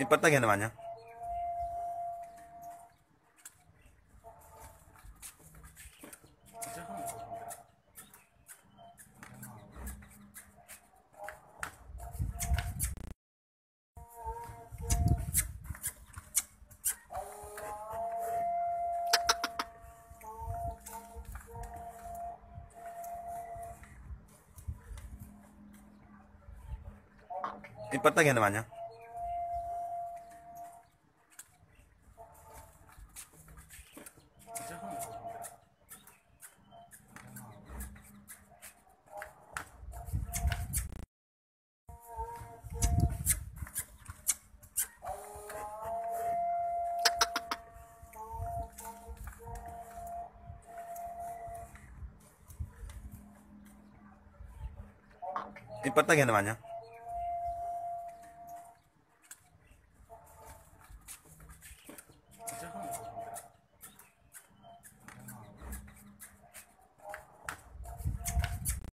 Ipat lagi namanya. Ipat lagi importa que andaban ya